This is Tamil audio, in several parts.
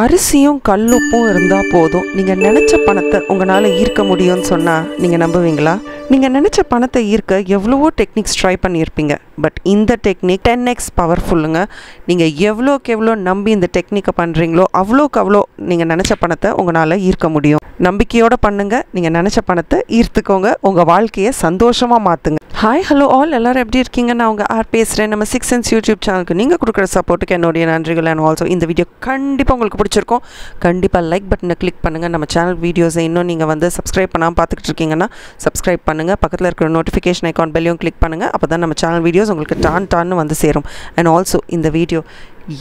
அரிசியும் கல்லுப்பும் இருந்தால் போதும். நீங்கள் நினச்ச பணத்தை உங்களால் ஈர்க்க முடியும்னு சொன்னால் நீங்கள் நம்புவீங்களா? நீங்கள் நினச்ச பணத்தை ஈர்க்க எவ்வளவோ டெக்னிக்ஸ் ட்ரை பண்ணியிருப்பீங்க. பட் இந்த டெக்னிக் டென் எக்ஸ் பவர்ஃபுல்லுங்க நீங்கள் எவ்வளோக்கு எவ்வளோ நம்பி இந்த டெக்னிக்கை பண்ணுறீங்களோ அவ்வளோக்கு அவ்வளோ நீங்கள் நினச்ச பணத்தை உங்களால் ஈர்க்க முடியும். நம்பிக்கையோடு பண்ணுங்கள் நீங்கள் நினச்ச பணத்தை ஈர்த்துக்கோங்க. உங்கள் வாழ்க்கையை சந்தோஷமாக மாற்றுங்க ஹாய் ஹலோ ஆல் எல்லாரும் எப்படி இருக்கீங்க? நான் உங்கள் ஆர் பேசுகிறேன் நம்ம சிக்ஸ் சென்ஸ் யூடியூப் சேனலுக்கு நீங்கள் கொடுக்குற சப்போர்ட்டுக்கு என்னுடைய நன்றிகள் அண்ட் ஆல்சோ இந்த வீடியோ கண்டிப்பாக உங்களுக்கு பிடிச்சிருக்கும். கண்டிப்பாக லைக் பட்டனை கிளிக் பண்ணுங்கள் நம்ம சேனல் வீடியோஸை இன்னும் நீங்கள் வந்து சப்ஸ்கிரைப் பண்ணாமல் பார்த்துக்கிட்டு இருக்கீங்கன்னா சப்ஸ்கிரைப் பண்ணுங்கள் பக்கத்தில் இருக்கிற நோட்டிஃபிகேஷன் ஐக்கான் பெல்லையும் கிளிக் பண்ணுங்கள் அப்போ தான் நம்ம சேனல் வீடியோஸ் உங்களுக்கு டான் டான்னு வந்து சேரும். அண்ட் ஆல்சோ இந்த வீடியோ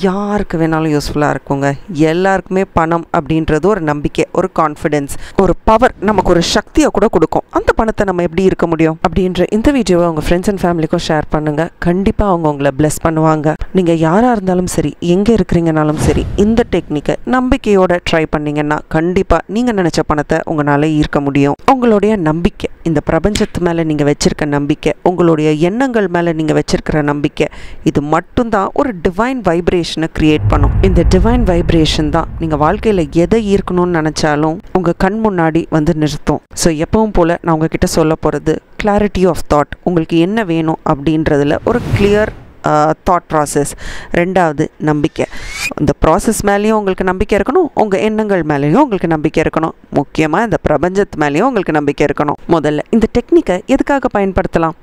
யாருக்கு வேணாலும் யூஸ்ஃபுல்லாக இருக்குங்க. எல்லாருக்குமே பணம் அப்படின்றது ஒரு நம்பிக்கை ஒரு கான்ஃபிடென்ஸ் ஒரு பவர் நமக்கு ஒரு சக்தியை கூட கொடுக்கும். அந்த பணத்தை நம்ம எப்படி இருக்க முடியும்? அப்படின்ற இந்த வீடியோவை உங்கள் ஃப்ரெண்ட்ஸ் அண்ட் ஃபேமிலிக்கும் ஷேர் பண்ணுங்கள் கண்டிப்பாக அவங்க உங்களை பிளஸ் பண்ணுவாங்க. நீங்கள் யாராக இருந்தாலும் சரி எங்கே இருக்கிறீங்கனாலும் சரி இந்த டெக்னிக்கை நம்பிக்கையோட ட்ரை பண்ணீங்கன்னா கண்டிப்பாக நீங்கள் நினச்ச பணத்தை உங்களால் ஈர்க்க முடியும். உங்களுடைய நம்பிக்கை. இந்த பிரபஞ்சத்து மேலே நீங்கள் வச்சுருக்க நம்பிக்கை உங்களுடைய எண்ணங்கள் மேலே நீங்கள் வச்சுருக்கிற நம்பிக்கை இது மட்டும்தான் ஒரு டிவைன் வைப்ரேஷனை க்ரியேட் பண்ணும். இந்த டிவைன் வைப்ரேஷன் தான் நீங்கள் வாழ்க்கையில் எதை ஈர்க்கணும்னு நினச்சாலும் உங்கள் கண் முன்னாடி வந்து நிறுத்தும். ஸோ எப்பவும் போல் நான் உங்ககிட்ட சொல்ல போகிறது கிளாரிட்டி ஆஃப் தாட் உங்களுக்கு என்ன வேணும் அப்படின்றதுல ஒரு கிளியர் தாட் ப்ராசஸ் ரெண்டாவது நம்பிக்கை. இந்த ப்ராசஸ் மேலேயும் உங்களுக்கு நம்பிக்கை இருக்கணும் உங்கள் எண்ணங்கள் மேலேயும் உங்களுக்கு நம்பிக்கை இருக்கணும். முக்கியமாக இந்த பிரபஞ்சத்து மேலேயும் உங்களுக்கு நம்பிக்கை இருக்கணும். முதல்ல இந்த டெக்னிக்கை எதுக்காக பயன்படுத்தலாம்?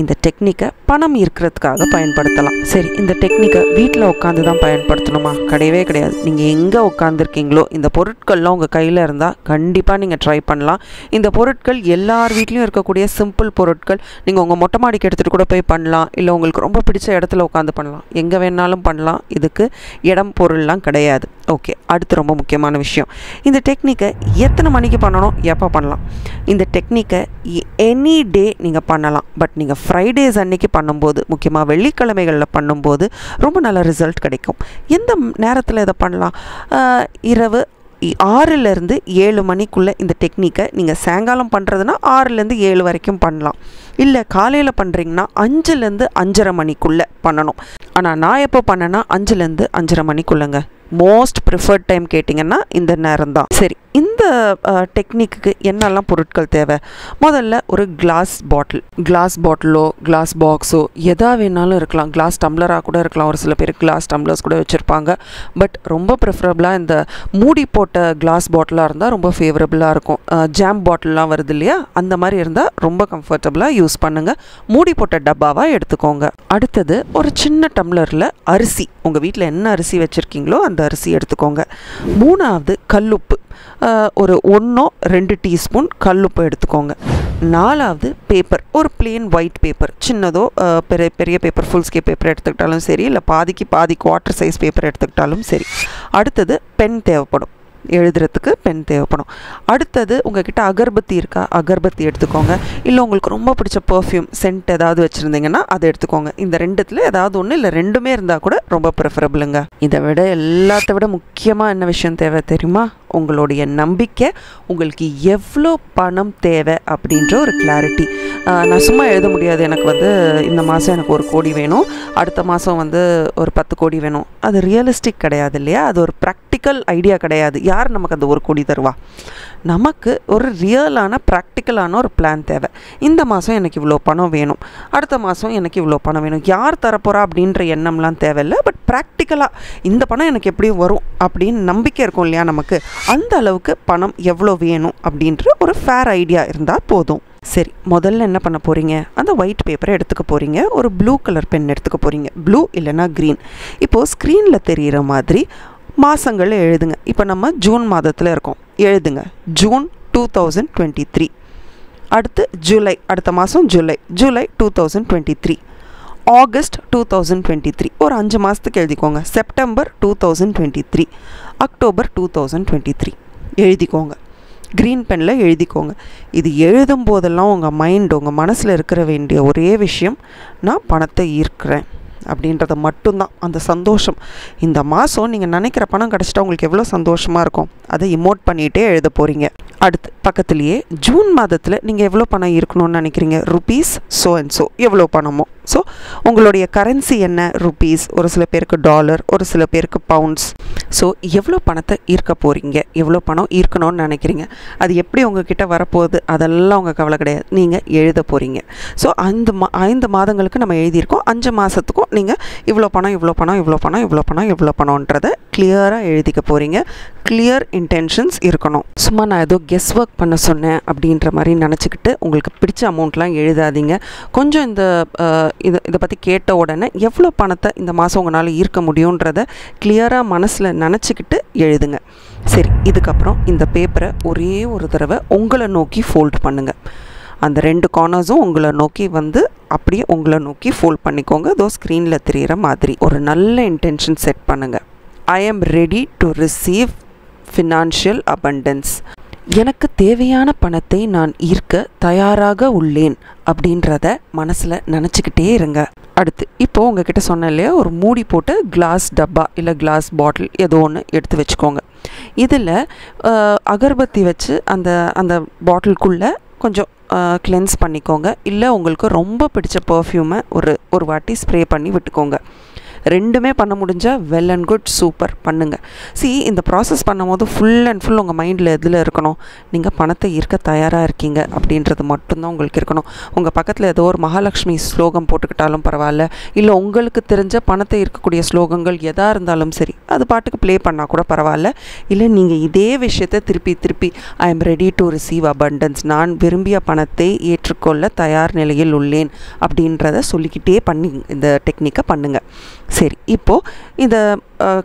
இந்த டெக்னிக்கை பணம் ஈர்க்கிறதுக்காக பயன்படுத்தலாம். சரி இந்த டெக்னிக்கை வீட்டில் உட்காந்து தான் பயன்படுத்தணுமா? கிடையவே கிடையாது. நீங்கள் எங்கே உட்காந்துருக்கீங்களோ இந்த பொருட்கள்லாம் உங்கள் கையில் இருந்தால் கண்டிப்பாக நீங்கள் ட்ரை பண்ணலாம். இந்த பொருட்கள் எல்லார் வீட்லேயும் இருக்கக்கூடிய சிம்பிள் பொருட்கள் நீங்கள் உங்கள் மொட்டை மாடிக்கு எடுத்துகிட்டு கூட போய் பண்ணலாம். இல்லை உங்களுக்கு ரொம்ப பிடிச்ச இடத்துல உட்காந்து பண்ணலாம். எங்கே வேணாலும் பண்ணலாம். இதுக்கு இடம் பொருள்லாம் கிடையாது. ஓகே அடுத்து ரொம்ப முக்கியமான விஷயம். இந்த டெக்னிக்கை எத்தனை மணிக்கு பண்ணணும்? எப்போ பண்ணலாம்? இந்த டெக்னிக்கை எனி டே நீங்கள் பண்ணலாம். பட் நீங்கள் ஃப்ரைடேஸ் அன்னைக்கு பண்ணும்போது முக்கியமாக வெள்ளிக்கிழமைகளில் பண்ணும்போது ரொம்ப நல்ல ரிசல்ட் கிடைக்கும். எந்த நேரத்தில் இதை பண்ணலாம்? இரவு இ- ஏழு மணிக்குள்ளே இந்த டெக்னிக்கை நீங்கள் சாயங்காலம் பண்ணுறதுனா ஆறுலேருந்து ஏழு வரைக்கும் பண்ணலாம். இல்லை காலையில் பண்ணுறீங்கன்னா அஞ்சுலேருந்து அஞ்சரை மணிக்குள்ளே பண்ணணும். ஆனால் நான் எப்போ பண்ணேன்னா அஞ்சுலேருந்து அஞ்சரை மணிக்குள்ளேங்க. மோஸ்ட் ப்ரிஃபர்ட் டைம் கேட்டிங்கன்னா இந்த நேரம் தான் சரி இந்த டெக்னிக்கு என்னெல்லாம் பொருட்கள் தேவை? முதல்ல ஒரு கிளாஸ் பாட்டில் கிளாஸ் பாட்டிலோ கிளாஸ் பாக்ஸோ எதா வேணாலும் இருக்கலாம். கிளாஸ் டம்ளராக கூட இருக்கலாம். ஒரு சில பேர் கிளாஸ் டம்ளர்ஸ் கூட வச்சுருப்பாங்க. பட் ரொம்ப ப்ரிஃபரபுளாக இந்த மூடி போட்ட கிளாஸ் பாட்டிலாக இருந்தால் ரொம்ப ஃபேவரபுளாக இருக்கும். ஜாம் பாட்டில்லாம் வருது இல்லையா? அந்த மாதிரி இருந்தால் ரொம்ப கம்ஃபர்டபுளாக யூஸ் பண்ணுங்கள் மூடி போட்ட டப்பாவாக எடுத்துக்கோங்க. அடுத்தது ஒரு சின்ன டம்ளரில் அரிசி. உங்கள் வீட்டில் என்ன அரிசி வச்சுருக்கீங்களோ அந்த அரிசி எடுத்துக்கோங்க. மூணாவது கல்லுப்பு. ஒரு ஒன்றோ ரெண்டு டீஸ்பூன் கல்லுப்பு எடுத்துக்கோங்க. நாலாவது பேப்பர் ஒரு plain ஒயிட் பேப்பர் சின்னதோ பெரிய பெரிய பேப்பர் ஃபுல் ஸ்கே பேப்பர் எடுத்துக்கிட்டாலும் சரி இல்லை பாதிக்கு பாதி குவார்ட்டர் சைஸ் பேப்பர் எடுத்துக்கிட்டாலும் சரி. அடுத்தது பென் தேவைப்படும். எழுதுறதுக்கு பென் தேவைப்படும். அடுத்தது உங்ககிட்ட அகர்பத்தி இருக்கா? அகர்பத்தி எடுத்துக்கோங்க. இல்லை உங்களுக்கு ரொம்ப பிடிச்ச பர்ஃப்யூம் சென்ட் ஏதாவது வச்சுருந்தீங்கன்னா அதை எடுத்துக்கோங்க. இந்த ரெண்டுத்தில் ஏதாவது ஒன்று இல்லை ரெண்டுமே இருந்தால் கூட ரொம்ப ப்ரிஃபரபிளுங்க இதை விட எல்லாத்த விட முக்கியமாக என்ன விஷயம் தேவை தெரியுமா? உங்களுடைய நம்பிக்கை உங்களுக்கு எவ்வளோ பணம் தேவை அப்படின்ற ஒரு கிளாரிட்டி நான் சும்மா எழுத முடியாது. எனக்கு வந்து இந்த மாதம் எனக்கு ஒரு கோடி வேணும். அடுத்த மாதம் வந்து ஒரு பத்து கோடி வேணும். அது ரியலிஸ்டிக் கிடையாது இல்லையா? அது ஒரு தியரிட்டிக்கல் ஐடியா கிடையாது. யார் நமக்கு அந்த ஒரு கோடி தருவா? நமக்கு ஒரு ரியலான ப்ராக்டிக்கலான ஒரு பிளான் தேவை. இந்த மாதம் எனக்கு இவ்வளோ பணம் வேணும். அடுத்த மாதம் எனக்கு இவ்வளோ பணம் வேணும். யார் தரப்போகிறா அப்படின்ற எண்ணம்லாம் தேவையில்லை. பட் ப்ராக்டிக்கலாக இந்த பணம் எனக்கு எப்படி வரும் அப்படின்னு நம்பிக்கை இருக்கும் இல்லையா நமக்கு? அந்த அளவுக்கு பணம் எவ்வளோ வேணும் அப்படின்ற ஒரு ஃபேர் ஐடியா இருந்தால் போதும். சரி முதல்ல என்ன பண்ண போகிறீங்க அந்த ஒயிட் பேப்பரை எடுத்துக்க போகிறீங்க ஒரு ப்ளூ கலர் பென் எடுத்துக்க போகிறீங்க ப்ளூ இல்லைன்னா க்ரீன் இப்போது ஸ்க்ரீனில் தெரிகிற மாதிரி மாதங்கள் எழுதுங்க. இப்போ நம்ம ஜூன் மாதத்தில் இருக்கோம். எழுதுங்க. June two thousand twenty three அடுத்து ஜூலை அடுத்த மாதம் July. July two thousand twenty three August two thousand twenty three ஒரு அஞ்சு மாதத்துக்கு எழுதிக்கோங்க. September two thousand twenty three October two thousand twenty three எழுதிக்கோங்க க்ரீன் பெனில் எழுதிக்கோங்க. இது எழுதும் போதெல்லாம் உங்கள் மைண்ட் உங்கள் மனசில் இருக்கிற வேண்டிய ஒரே விஷயம் நான் பணத்தை ஈர்க்கிறேன். அப்படின்றத மட்டும்தான். அந்த சந்தோஷம். இந்த மாதம் நீங்கள் நினைக்கிற பணம் கிடச்சிட்டா உங்களுக்கு எவ்வளோ சந்தோஷமாக இருக்கும்? அதை இமோட் பண்ணிகிட்டே எழுத போகிறீங்க அடுத்து பக்கத்துலேயே ஜூன் மாதத்தில் நீங்கள் எவ்வளோ பணம் இருக்கணும்னு நினைக்கிறீங்க? ருபீஸ் ஸோ அண்ட் ஸோ எவ்வளோ பணமோ? ஸோ உங்களுடைய கரன்சி என்ன? ருபீஸ் ஒரு சில பேருக்கு டாலர் ஒரு சில பேருக்கு பவுண்ட்ஸ் ஸோ எவ்வளோ பணத்தை ஈர்க்க போகிறீங்க எவ்வளோ பணம் ஈர்க்கணும்னு நினைக்கிறீங்க? அது எப்படி உங்ககிட்ட வரப்போகுது? அதெல்லாம் உங்கள் கவலை கிடையாது. நீங்கள் எழுத போகிறீங்க ஸோ ஐந்து மா ஐந்து மாதங்களுக்கு நம்ம எழுதியிருக்கோம். அஞ்சு மாதத்துக்கும் நீங்கள் இவ்வளோ பணம் இவ்வளோ பணம் இவ்வளோ பணம் இவ்வளோ பணம் இவ்வளோ பணன்றதை கிளியராக எழுதிக்க போகிறீங்க கிளியர் இன்டென்ஷன்ஸ் இருக்கணும். சும்மா நான் ஏதோ கெஸ் ஒர்க் பண்ண சொன்னேன் அப்படின்ற மாதிரி நினச்சிக்கிட்டு உங்களுக்கு பிடிச்ச அமௌண்ட்லாம் எழுதாதீங்க. கொஞ்சம் இந்த இதை இதை பற்றி கேட்ட உடனே எவ்வளோ பணத்தை இந்த மாதம் உங்களால் ஈர்க்க முடியுன்றத கிளியராக மனசில் நினச்சிக்கிட்டு எழுதுங்க. சரி இதுக்கப்புறம் இந்த பேப்பரை ஒரே ஒரு தடவை உங்களை நோக்கி ஃபோல்ட் பண்ணுங்கள் அந்த ரெண்டு கார்னர்ஸும் உங்களை நோக்கி வந்து அப்படியே உங்களை நோக்கி ஃபோல்ட் பண்ணிக்கோங்க. அதோ ஸ்க்ரீனில் தெரிகிற மாதிரி ஒரு நல்ல இன்டென்ஷன் செட் பண்ணுங்கள் I am ready to receive financial abundance எனக்கு தேவையான பணத்தை நான் ஈர்க்க தயாராக உள்ளேன் அப்படின்றத மனசில் நினச்சிக்கிட்டே இருங்க. அடுத்து இப்போது உங்ககிட்ட சொன்னேன் இல்லையா? ஒரு மூடி போட்டு கிளாஸ் டப்பா இல்லை கிளாஸ் பாட்டில் ஏதோ ஒன்று எடுத்து வச்சுக்கோங்க. இதில் அகர்பத்தி வச்சு அந்த அந்த பாட்டிலுக்குள்ளே கொஞ்சம் கிளென்ஸ் பண்ணிக்கோங்க. இல்லை உங்களுக்கு ரொம்ப பிடிச்ச பர்ஃப்யூமை ஒரு ஒரு வாட்டி ஸ்ப்ரே பண்ணி விட்டுக்கோங்க. ரெண்டுமே பண்ண முடிஞ்சால் வெல் அண்ட் குட் சூப்பர் பண்ணுங்கள் சி இந்த ப்ராசஸ் பண்ணும்போது ஃபுல் அண்ட் ஃபுல் உங்கள் மைண்டில் எதில் இருக்கணும்? நீங்கள் பணத்தை ஈர்க்க தயாராக இருக்கீங்க அப்படின்றது மட்டும்தான் உங்களுக்கு இருக்கணும். உங்கள் பக்கத்தில் ஏதோ ஒரு மகாலட்சுமி ஸ்லோகம் போட்டுக்கிட்டாலும் பரவாயில்ல. இல்லை உங்களுக்கு தெரிஞ்ச பணத்தை இருக்கக்கூடிய ஸ்லோகங்கள் எதாக இருந்தாலும் சரி அது பாட்டுக்கு ப்ளே பண்ணால் கூட பரவாயில்ல. இல்லை நீங்கள் இதே விஷயத்தை திருப்பி திருப்பி I am ready to receive abundance நான் விரும்பிய பணத்தை ஏற்றுக்கொள்ள தயார் நிலையில் உள்ளேன் அப்படின்றத சொல்லிக்கிட்டே பண்ணி இந்த டெக்னிக்கை பண்ணுங்கள் சரி இப்போது இதை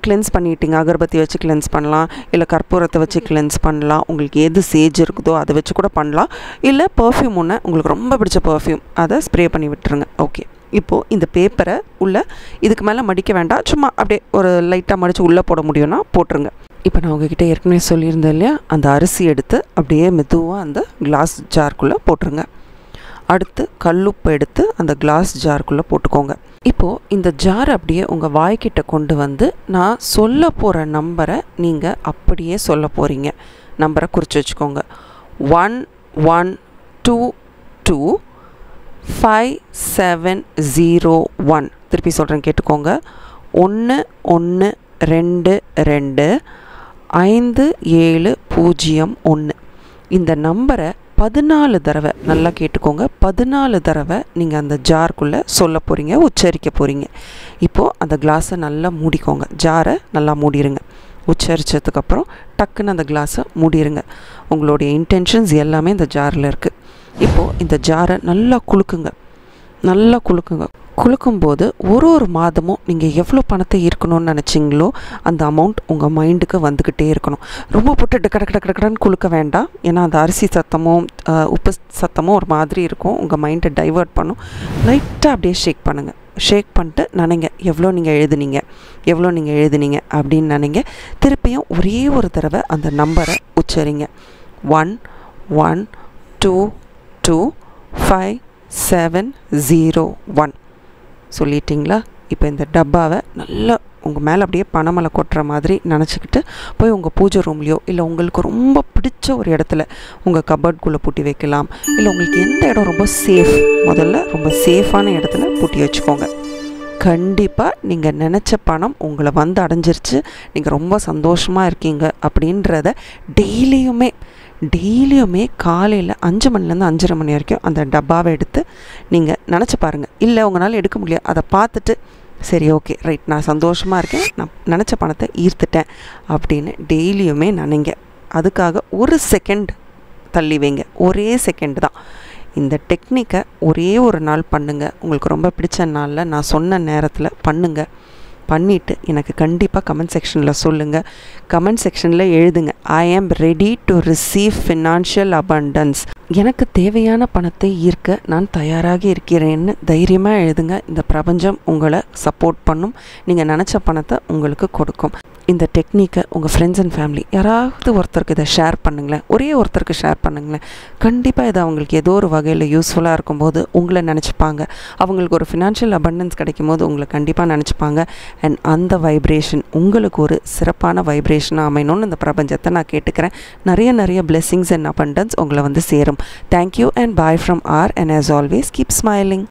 கிளென்ஸ் பண்ணிட்டீங்க. அகர்பத்தி வச்சு கிளென்ஸ் பண்ணலாம். இல்லை கற்பூரத்தை வச்சு கிளென்ஸ் பண்ணலாம். உங்களுக்கு எது சேஜ் இருக்குதோ அதை வச்சு கூட பண்ணலாம். இல்லை பர்ஃப்யூம் ஒன்று உங்களுக்கு ரொம்ப பிடிச்ச பர்ஃப்யூம் அதை ஸ்ப்ரே பண்ணி விட்டுருங்க. ஓகே இப்போது இந்த பேப்பரை உள்ள இதுக்கு மேலே மடிக்க வேண்டாம். சும்மா அப்படியே ஒரு லைட்டாக மடித்து உள்ளே போட முடியும்னா போட்டுருங்க. இப்போ நான் உங்ககிட்ட ஏற்கனவே சொல்லியிருந்தேன் இல்லையா? அந்த அரிசி எடுத்து அப்படியே மெதுவாக அந்த கிளாஸ் ஜார்க்குள்ளே போட்டுருங்க. அடுத்து கல்லுப்பு எடுத்து அந்த கிளாஸ் ஜார்க்குள்ளே போட்டுக்கோங்க. இப்போது இந்த ஜார் அப்படியே உங்கள் வாய்க்கிட்ட கொண்டு வந்து நான் சொல்ல போகிற நம்பரை நீங்கள் அப்படியே சொல்ல போகிறீங்க நம்பரை குறித்து வச்சுக்கோங்க. One one two two five seven zero one திருப்பி சொல்கிறேன் கேட்டுக்கோங்க. ஒன்று ஒன்று ரெண்டு ரெண்டு ஐந்து ஏழு பூஜ்ஜியம் ஒன்று இந்த நம்பரை பதினாலு தடவை நல்லா கேட்டுக்கோங்க. பதினாலு தடவை நீங்கள் அந்த ஜார்க்குள்ளே சொல்ல போகிறீங்க உச்சரிக்க போகிறீங்க இப்போது அந்த கிளாஸை நல்லா மூடிக்கோங்க. ஜாரை நல்லா மூடிடுங்க உச்சரித்ததுக்கப்புறம் டக்குன்னு அந்த கிளாஸை மூடிடுங்க உங்களுடைய இன்டென்ஷன்ஸ் எல்லாமே இந்த ஜாரில் இருக்குது இப்போது இந்த ஜாரை நல்லா குலுக்குங்க. நல்லா குலுக்குங்க. குலுக்கும்போது ஒரு ஒரு மாதமும் நீங்கள் எவ்வளோ பணத்தை ஈர்க்கணும்னு நினச்சிங்களோ அந்த அமௌண்ட் உங்கள் மைண்டுக்கு வந்துக்கிட்டே இருக்கணும். ரொம்ப போட்டு டக்கு டக்கு டக்கு டக்குன்னு குலுக்க வேண்டாம். ஏன்னா அந்த அரிசி சத்தமும் உப்பு சத்தமும் ஒரு மாதிரி இருக்கும். உங்கள் மைண்டை டைவர்ட் பண்ணும். லைட்டாக அப்படியே ஷேக் பண்ணுங்கள் ஷேக் பண்ணிட்டு நினைங்க. எவ்வளோ நீங்கள் எழுதுனீங்க? எவ்வளோ நீங்கள் எழுதுனீங்க? அப்படின்னு நினைங்க. திருப்பியும் ஒரே ஒரு தடவை அந்த நம்பரை உச்சரிங்க. One one two two five seven zero one சொல்லிட்டீங்களா? இப்போ இந்த டப்பாவை நல்லா உங்கள் மேலே அப்படியே பணமலை கொட்டுற மாதிரி நினச்சிக்கிட்டு போய் உங்கள் பூஜை ரூம்லேயோ இல்லை உங்களுக்கு ரொம்ப பிடிச்ச ஒரு இடத்துல உங்கள் கபர்ட்குள்ளே பூட்டி வைக்கலாம். இல்லை உங்களுக்கு எந்த இடம் ரொம்ப சேஃப் முதல்ல ரொம்ப சேஃபான இடத்துல பூட்டி வச்சுக்கோங்க. கண்டிப்பாக நீங்கள் நினச்ச பணம் உங்களை வந்து அடைஞ்சிருச்சு. நீங்கள் ரொம்ப சந்தோஷமாக இருக்கீங்க அப்படின்றத டெய்லியுமே டெய்லியுமே காலையில் அஞ்சு மணிலேருந்து அஞ்சரை மணி வரைக்கும் அந்த டப்பாவை எடுத்து நீங்கள் நினச்சி பாருங்கள் இல்லை உங்களால் எடுக்க முடியாது அதை பார்த்துட்டு சரி ஓகே ரைட் நான் சந்தோஷமாக இருக்கேன். நான் நினச்ச பணத்தை ஈர்த்துட்டேன். அப்படின்னு டெய்லியுமே நினைங்க. அதுக்காக ஒரு செகண்ட் தள்ளி வைங்க. ஒரே செகண்ட் தான். இந்த டெக்னிக்கை ஒரே ஒரு நாள் பண்ணுங்கள் உங்களுக்கு ரொம்ப பிடிச்ச நாளில் நான் சொன்ன நேரத்தில் பண்ணுங்கள் பண்ணிவிட்டு எனக்கு கண்டிப்பாக கமெண்ட் செக்ஷனில் சொல்லுங்கள் கமெண்ட் செக்ஷனில் எழுதுங்க. I am ready to receive financial abundance எனக்கு தேவையான பணத்தை ஈர்க்க நான் தயாராக இருக்கிறேன்னு தைரியமாக எழுதுங்க. இந்த பிரபஞ்சம் உங்களை சப்போர்ட் பண்ணும். நீங்கள் நினச்ச பணத்தை உங்களுக்கு கொடுக்கும். இந்த டெக்னிக்கை உங்கள் ஃப்ரெண்ட்ஸ் அண்ட் ஃபேமிலி யாராவது ஒருத்தருக்கு இதை ஷேர் பண்ணுங்களேன். ஒரே ஒருத்தருக்கு ஷேர் பண்ணுங்களேன். கண்டிப்பாக இது அவங்களுக்கு ஏதோ ஒரு வகையில் யூஸ்ஃபுல்லாக இருக்கும்போது உங்களை நினச்சிப்பாங்க. அவங்களுக்கு ஒரு ஃபினான்ஷியல் அபண்டன்ஸ் கிடைக்கும் போது உங்களை கண்டிப்பாக நினச்சிப்பாங்க. அண்ட் அந்த வைப்ரேஷன் உங்களுக்கு ஒரு சிறப்பான வைப்ரேஷனாக அமையணும்னு இந்த பிரபஞ்சத்தை நான் கேட்டுக்கிறேன். நிறைய நிறைய பிளெஸ்ஸிங்ஸ் அண்ட் அபண்டன்ஸ் உங்களை வந்து சேரும். Thank you and bye from R and as always keep smiling